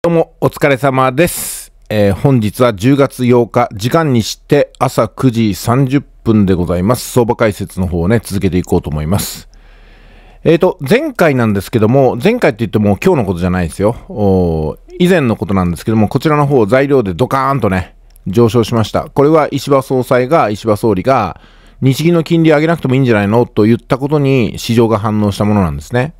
どうもお疲れ様です。えー本日は10月8日、時間にして朝9時30分でございます。相場解説の方をね、続けていこうと思います。えーと、前回なんですけども、前回って言っても今日のことじゃないですよ。以前のことなんですけども、こちらの方材料でドカーンとね、上昇しました。これは石破総裁が、石破総理が、日銀の金利上げなくてもいいんじゃないの？と言ったことに市場が反応したものなんですね。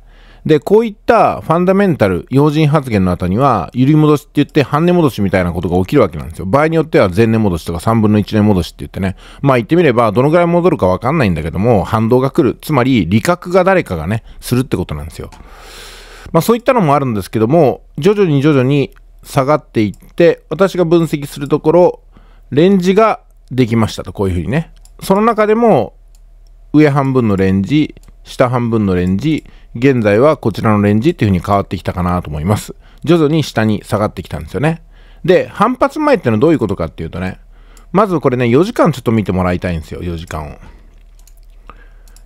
で、こういったファンダメンタル、要人発言の後には、揺り戻しって言って半値戻しみたいなことが起きるわけなんですよ。場合によっては前年戻しとか3分の1年戻しって言ってね。まあ言ってみれば、どのぐらい戻るかわかんないんだけども、反動が来る。つまり、利確が誰かがね、するってことなんですよ。まあそういったのもあるんですけども、徐々に徐々に下がっていって、私が分析するところ、レンジができましたと、こういうふうにね。その中でも、上半分のレンジ、下半分のレンジ、現在はこちらのレンジっていう風に変わってきたかなと思います。徐々に下に下がってきたんですよね。で、反発前ってのはどういうことかっていうとね、まずこれね、4時間ちょっと見てもらいたいんですよ、4時間を。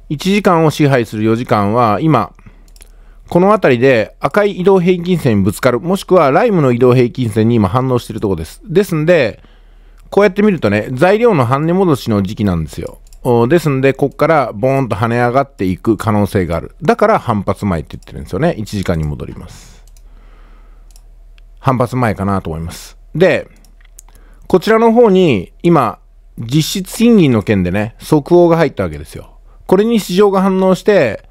1時間を支配する4時間は、今、この辺りで赤い移動平均線にぶつかる、もしくはライムの移動平均線に今反応しているところです。ですんで、こうやって見るとね、材料の半値戻しの時期なんですよ。ですんで、ここからボーンと跳ね上がっていく可能性がある。だから反発前って言ってるんですよね。1時間に戻ります。反発前かなと思います。で、こちらの方に今、実質賃金の件でね、速報が入ったわけですよ。これに市場が反応して、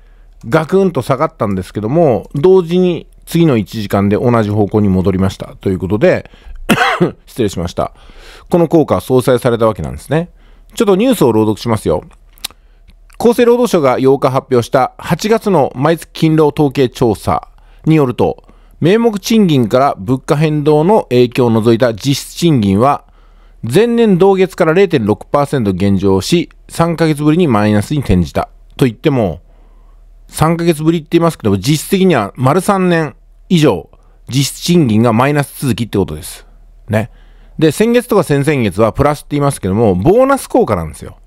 ガクンと下がったんですけども、同時に次の1時間で同じ方向に戻りました。ということで、失礼しました。この効果は相殺されたわけなんですね。ちょっとニュースを朗読しますよ。厚生労働省が8日発表した8月の毎月勤労統計調査によると、名目賃金から物価変動の影響を除いた実質賃金は、前年同月から0.6%減少し、3ヶ月ぶりにマイナスに転じた。と言っても、3ヶ月ぶりって言いますけど、実質的には丸3年以上、実質賃金がマイナス続きってことです。ね。で、先月とか先々月はプラスって言いますけども、ボーナス効果なんですよ。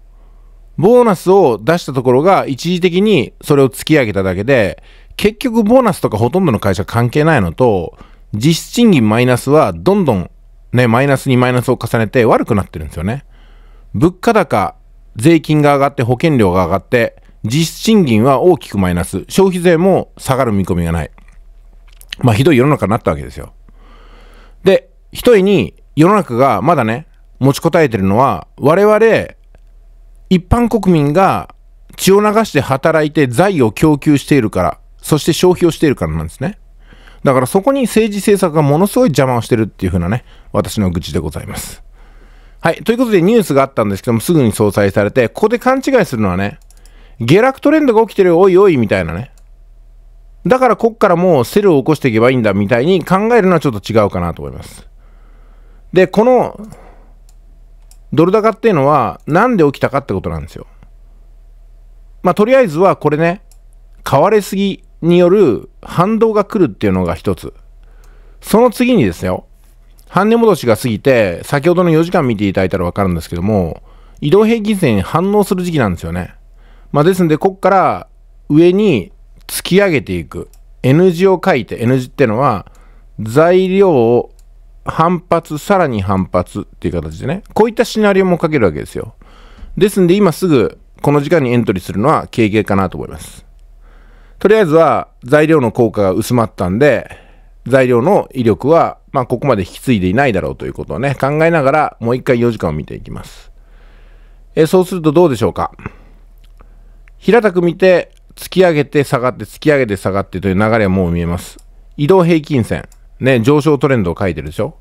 ボーナスを出したところが一時的にそれを突き上げただけで、結局ボーナスとかほとんどの会社関係ないのと、実質賃金マイナスはどんどんね、マイナスにマイナスを重ねて悪くなってるんですよね。物価高、税金が上がって保険料が上がって、実質賃金は大きくマイナス、消費税も下がる見込みがない。まあひどい世の中になったわけですよ。で、一重に世の中がまだね、持ちこたえてるのは、我々、一般国民が血を流して働いて財を供給しているから、そして消費をしているからなんですね。だからそこに政治政策がものすごい邪魔をしてるっていう風なね、私の愚痴でございます。はい。ということでニュースがあったんですけども、すぐに相殺されて、ここで勘違いするのはね、下落トレンドが起きてるよ、おいおい、みたいなね。だからこっからもうセルを起こしていけばいいんだみたいに考えるのはちょっと違うかなと思います。で、このドル高っていうのはなんで起きたかってことなんですよ。まあとりあえずはこれね、買われすぎによる反動が来るっていうのが一つ。その次にですよ、半値戻しが過ぎて、先ほどの4時間見ていただいたらわかるんですけども、移動平均線に反応する時期なんですよね。まあですんで、こっから上に突き上げていく。N 字を書いて、N 字ってのは、材料を反発、さらに反発っていう形でね、こういったシナリオも書けるわけですよ。ですんで、今すぐこの時間にエントリーするのは経験かなと思います。とりあえずは材料の効果が薄まったんで、材料の威力は、まあ、ここまで引き継いでいないだろうということをね、考えながら、もう一回4時間を見ていきます。えそうするとどうでしょうか？平たく見て、突き上げて下がって、突き上げて下がってという流れはもう見えます。移動平均線。ね、上昇トレンドを書いてるでしょ？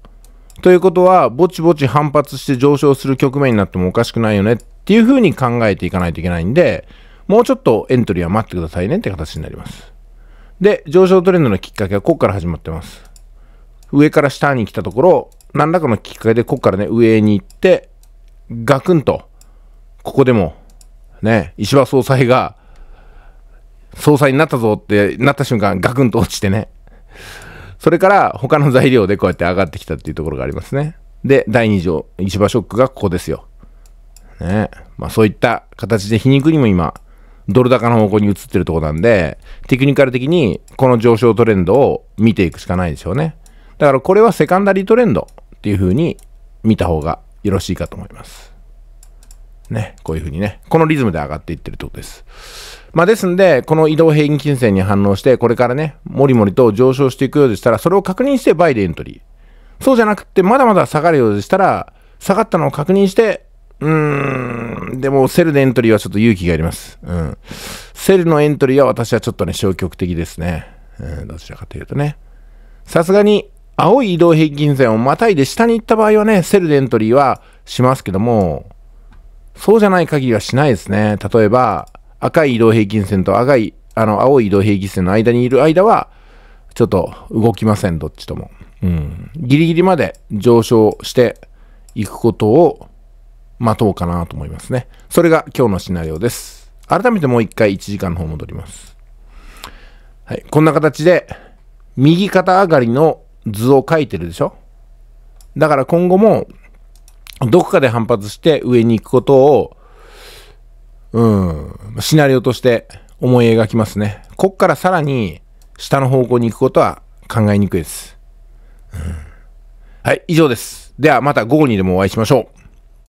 ということは、ぼちぼち反発して上昇する局面になってもおかしくないよねっていうふうに考えていかないといけないんで、もうちょっとエントリーは待ってくださいねって形になります。で、上昇トレンドのきっかけはここから始まってます。上から下に来たところ、何らかのきっかけでここからね、上に行って、ガクンと、ここでも、ね、石破総裁が、総裁になったぞってなった瞬間、ガクンと落ちてね。それから他の材料でこうやって上がってきたっていうところがありますね。で、第2条、石破ショックがここですよ。ね。まあそういった形で皮肉にも今、ドル高の方向に移ってるとこなんで、テクニカル的にこの上昇トレンドを見ていくしかないでしょうね。だからこれはセカンダリートレンドっていう風に見た方がよろしいかと思います。ね、こういう風にね、このリズムで上がっていってるってことです。まあですんで、この移動平均線に反応して、これからね、もりもりと上昇していくようでしたら、それを確認してバイでエントリー。そうじゃなくて、まだまだ下がるようでしたら、下がったのを確認して、うーん、でもセルでエントリーはちょっと勇気があります。うん。セルのエントリーは私はちょっとね、消極的ですね。うん、どちらかというとね。さすがに、青い移動平均線をまたいで下に行った場合はね、セルでエントリーはしますけども、そうじゃない限りはしないですね。例えば、赤い移動平均線と赤い、あの、青い移動平均線の間にいる間は、ちょっと動きません、どっちとも。うん。ギリギリまで上昇していくことを待とうかなと思いますね。それが今日のシナリオです。改めてもう一回1時間の方戻ります。はい。こんな形で、右肩上がりの図を書いてるでしょ？だから今後も、どこかで反発して上に行くことを、うん、シナリオとして思い描きますね。こっからさらに下の方向に行くことは考えにくいです。うん、はい、以上です。ではまた午後にでもお会いしましょう。